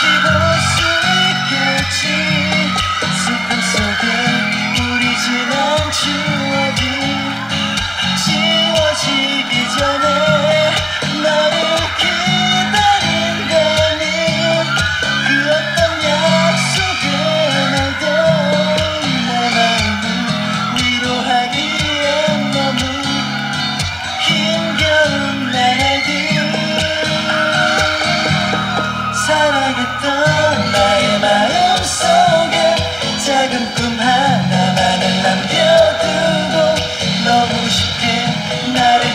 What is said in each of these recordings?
see the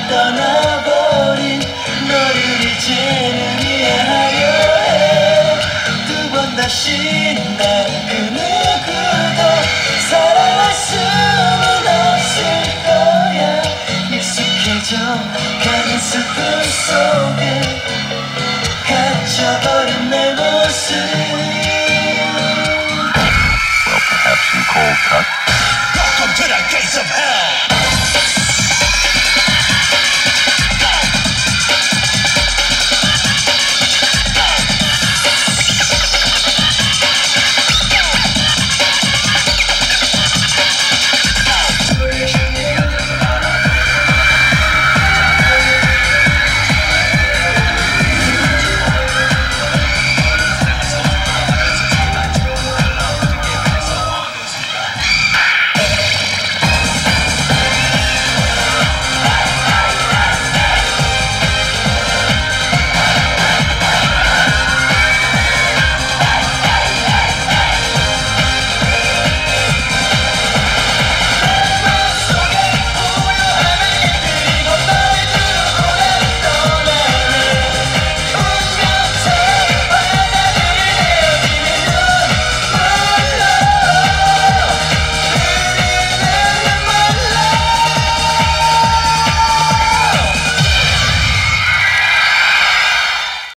떠나버린 너를 이제는 이해하려 해 두 번 다시